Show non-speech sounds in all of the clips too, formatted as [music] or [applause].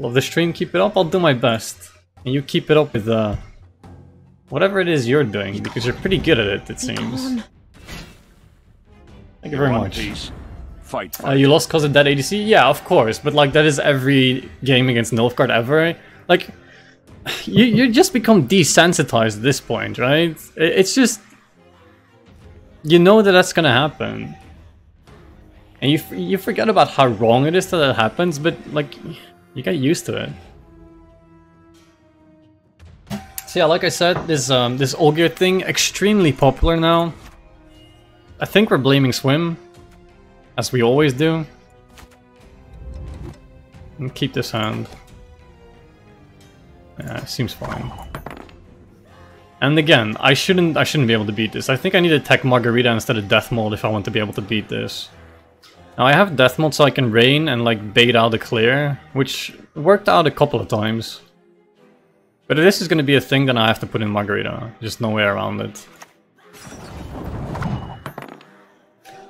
Love the stream, keep it up, I'll do my best. And you keep it up with uh, whatever it is you're doing, because you're pretty good at it, it seems. Thank you very much. piece. Fight for Uh, you lost cause of that ADC? Yeah, of course, but like that is every game against Nilfgaard ever. Like, [sighs] you you just become desensitized at this point, right? It's just you know that that's gonna happen, and you f- you forget about how wrong it is that that happens, but like you get used to it. So yeah, like I said, this um this Olgierd thing extremely popular now. I think we're blaming Swim, as we always do. And keep this hand. Yeah, seems fine. And again, I shouldn't I shouldn't be able to beat this. I think I need to tech Margarita instead of Dethmold if I want to be able to beat this. Now I have Dethmold so I can rain and like bait out the clear, which worked out a couple of times. But this is gonna be a thing, then I have to put in Margarita. Just no way around it.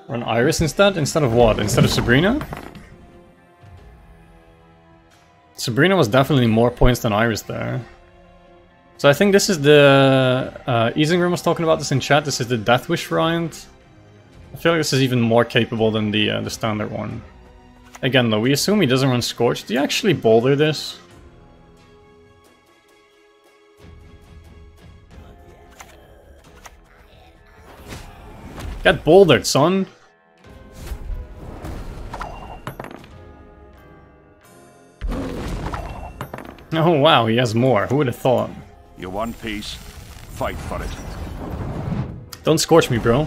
Or an Iris instead? Instead of what? Instead of Sabrina? Sabrina was definitely more points than Iris there. So I think this is the... Uh, Isengrim was talking about this in chat, this is the Deathwish variant. I feel like this is even more capable than the, uh, the standard one. Again though, we assume he doesn't run Scorch. Do you actually boulder this? Get bouldered, son! Oh wow, he has more. Who would have thought? You're one piece. Fight for it. Don't scorch me, bro.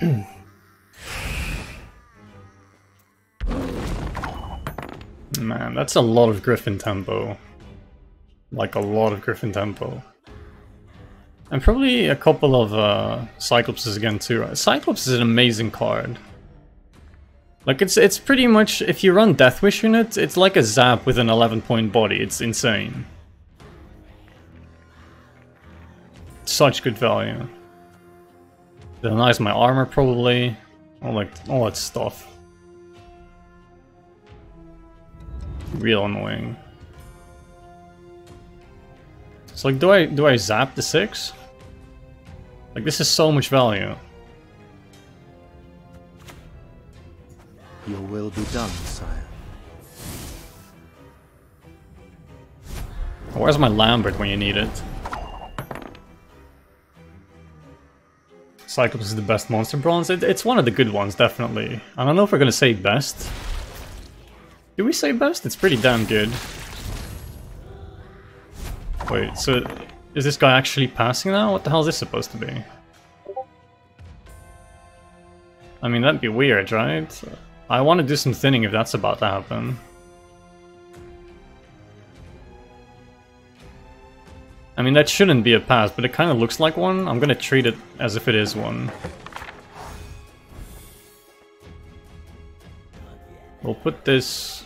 [clears throat] Man, that's a lot of Griffin tempo. Like a lot of Griffin tempo. And probably a couple of uh, Cyclopses again too. Cyclops is an amazing card. Like it's it's pretty much if you run Deathwish unit, it's like a Zap with an 11 point body. It's insane. Such good value. Denies my armor probably. All like all that stuff. Real annoying. It's like do I do I zap the six? Like this is so much value. Your will be done, sire. Where's my Lambert when you need it? Cyclops is the best monster bronze. It, it's one of the good ones, definitely. I don't know if we're gonna say best. Do we say best? It's pretty damn good. Wait, so is this guy actually passing now? What the hell is this supposed to be? I mean, that'd be weird, right? I want to do some thinning if that's about to happen. I mean, that shouldn't be a pass, but it kind of looks like one. I'm gonna treat it as if it is one. We'll put this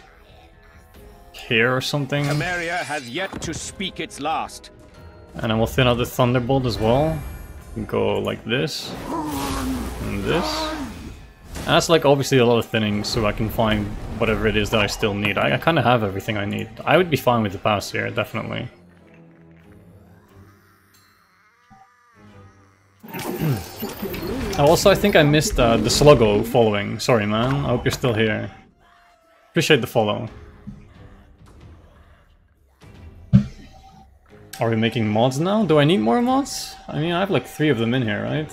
here or something, and Temeria has yet to speak its last. And then we'll thin out the Thunderbolt as well. Go like this, and this. And that's like obviously a lot of thinning, so I can find whatever it is that I still need. I, I kind of have everything I need. I would be fine with the pass here, definitely. [clears throat] also, I think I missed uh, the Sluggo following. Sorry, man. I hope you're still here. Appreciate the follow. Are we making mods now? Do I need more mods? I mean, I have like three of them in here, right?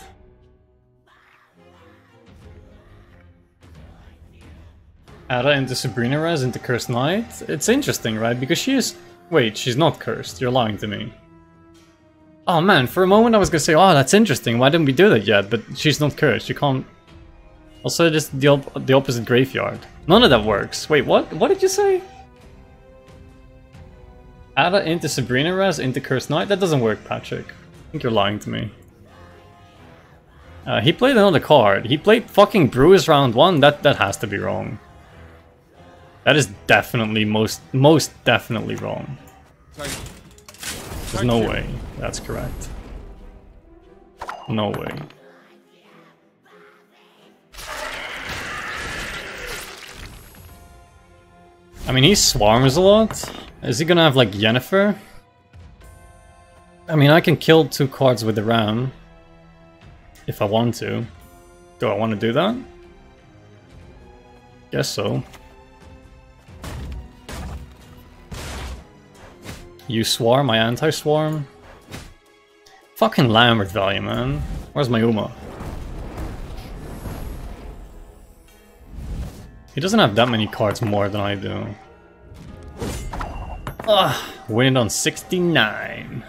Adda into Sabrina Res into Cursed Knight? It's interesting, right? Because she is... Wait, she's not cursed. You're lying to me. Oh man, for a moment I was gonna say, oh, that's interesting. Why didn't we do that yet? But she's not cursed. You can't... Also, just the, op the opposite graveyard. None of that works. Wait, what? What did you say? Adda into Sabrina Res into Cursed Knight? That doesn't work, Patrick. I think you're lying to me. Uh, he played another card. He played fucking Brewers round one. That that has to be wrong. That is definitely most most definitely wrong. There's no way that's correct. No way. I mean, he swarms a lot. Is he gonna have like Yennefer? I mean, I can kill two cards with the ram. If I want to. Do I want to do that? Guess so. You swarm, I anti-swarm. Fucking Lambert value, man. Where's my Uma? He doesn't have that many cards more than I do. Ah, winning on 69.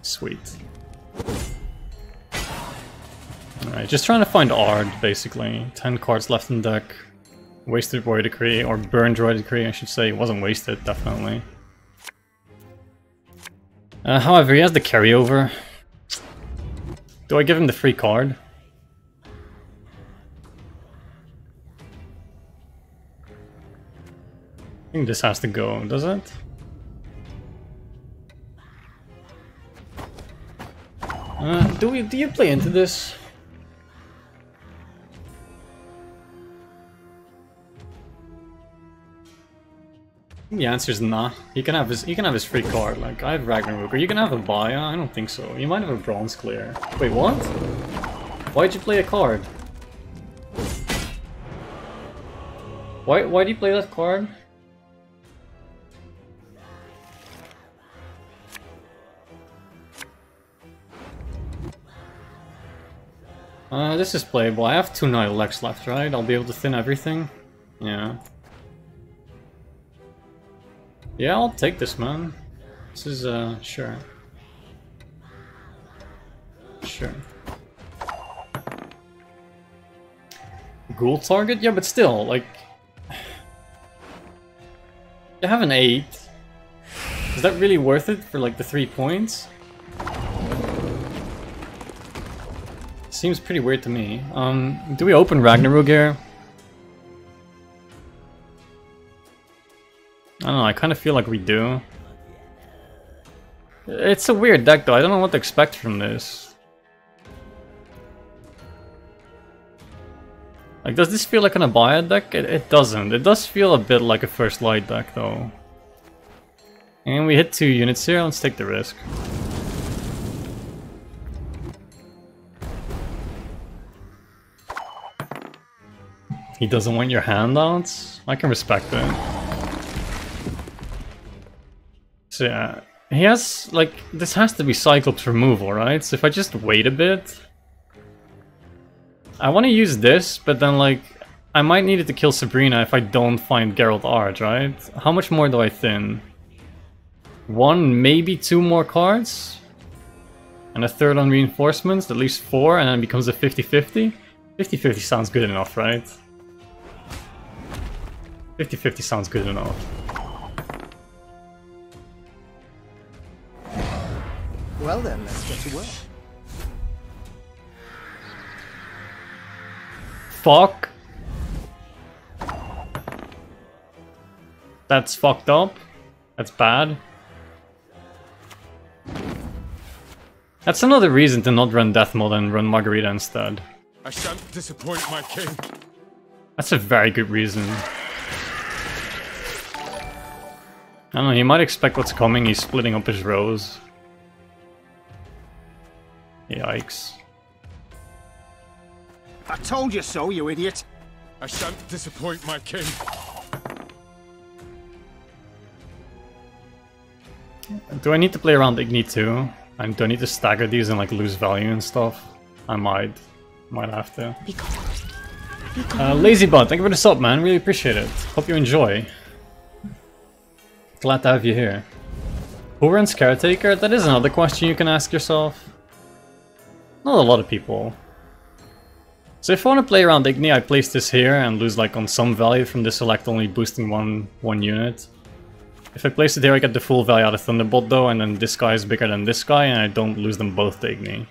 Sweet. Alright, just trying to find Aard, basically. 10 cards left in deck. Wasted Warrior Decree, or Burned Warrior Decree, I should say. It wasn't wasted, definitely. Uh, however, he has the carryover. Do I give him the free card? I think this has to go, does it? Uh, do we? Do you play into this? The answer is nah. He can have his he can have his free card. Like I have Ragh Nar Roog. Or you can have a Baya. I don't think so. You might have a Bronze Clear. Wait, what? Why'd you play a card? Why why do you play that card? Uh, this is playable. I have two Nihilex left, right? I'll be able to thin everything. Yeah. Yeah, I'll take this, man. This is, uh, sure. Sure. Ghoul target? Yeah, but still, like... [sighs] You have an 8. Is that really worth it for, like, the 3 points? Seems pretty weird to me. Um, do we open Ragh Nar Roog here? I don't know, I kind of feel like we do. It's a weird deck though, I don't know what to expect from this. Like, does this feel like an Abaya deck? It, it doesn't. It does feel a bit like a First Light deck though. And we hit two units here, let's take the risk. He doesn't want your handouts? I can respect that. So yeah, he has, like, this has to be Cyclops removal, right? So if I just wait a bit... I want to use this, but then, like, I might need it to kill Sabrina if I don't find Geralt Aard, right? How much more do I thin? One, maybe two more cards? And a third on reinforcements, at least four, and then becomes a 50-50? 50-50 sounds good enough, right? 50-50 sounds good enough. Well then, let's get to work. Fuck. That's fucked up. That's bad. That's another reason to not run Dethmold and run Margarita instead. I shan't disappoint my king. That's a very good reason. I don't know, he might expect what's coming, he's splitting up his rows. Yikes. I told you so, you idiot. I shan't disappoint my king. Do I need to play around Igni too? And do I need to stagger these and like lose value and stuff? I might. Might have to. Uh, Lazybot, thank you for the sub, man. Really appreciate it. Hope you enjoy. Glad to have you here. Who runs Caretaker? That is another question you can ask yourself. Not a lot of people. So if I want to play around Igni, I place this here and lose like on some value from the select only boosting one one unit. If I place it here, I get the full value out of Thunderbolt though, and then this guy is bigger than this guy, and I don't lose them both to Igni.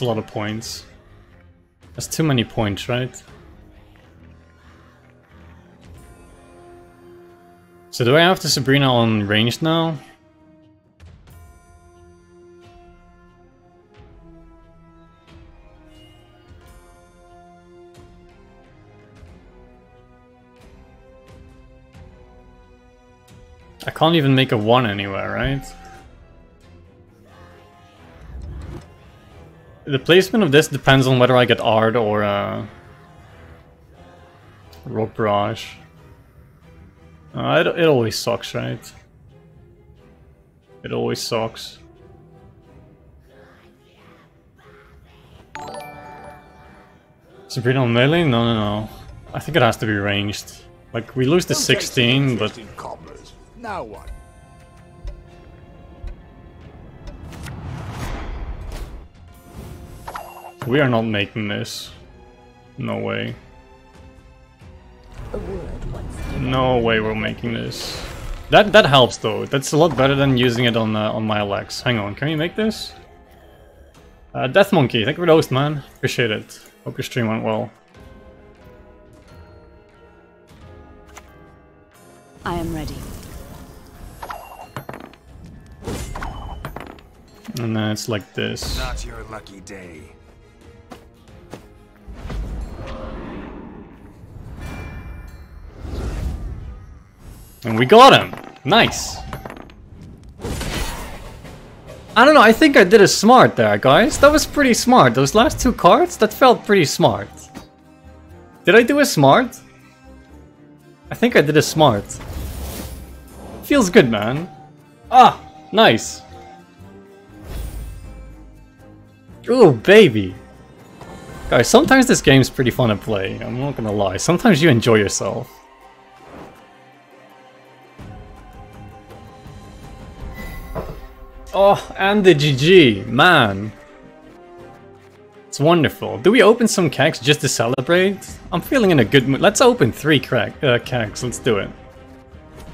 A lot of points. That's too many points, right? So do I have the Sabrina on range now? I can't even make a 1 anywhere, right? The placement of this depends on whether I get Aard or uh, Rock Barrage. Uh, it, it always sucks, right? It always sucks. Sabrina on melee? No, no, no. I think it has to be ranged. Like, we lose the 16, but... Now what? We are not making this. No way. A word once No way we're making this. That that helps though. That's a lot better than using it on uh, on my legs. Hang on, can we make this? Uh, Death Monkey, thank you for the host, man. Appreciate it. Hope your stream went well. I am ready. And then it's like this. Not your lucky day. And we got him! Nice! I don't know, I think I did it smart there, guys. That was pretty smart. Those last two cards, that felt pretty smart. Did I do it smart? I think I did it smart. Feels good, man. Ah, nice. Ooh, baby. Guys, sometimes this game's pretty fun to play. I'm not gonna lie. Sometimes you enjoy yourself. Oh, and the GG, man. It's wonderful. Do we open some kegs just to celebrate? I'm feeling in a good mood. Let's open three crack, uh, kegs. Let's do it.